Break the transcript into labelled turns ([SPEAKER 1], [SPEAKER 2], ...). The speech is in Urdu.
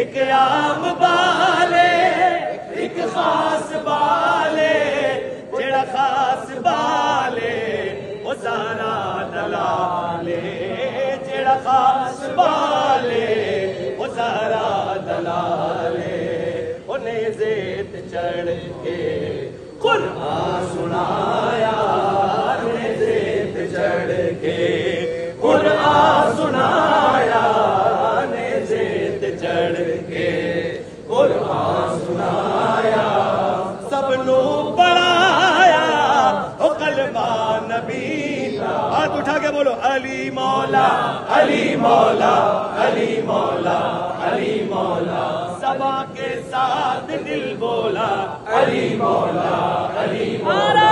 [SPEAKER 1] ایک عام بالے، ایک خاص بالے، جڑا خاص بالے، وہ سارا دلالے، جڑا خاص بالے، وہ سارا دلالے، انہیں زیت چڑھ کے قرآن سنایا چڑھ کے قرآن سنایا سب نو پڑھایا او قلبہ نبی ہاتھ اٹھا کے بولو علی مولا علی مولا علی مولا علی مولا سبا کے ساتھ دل بولا علی مولا علی مولا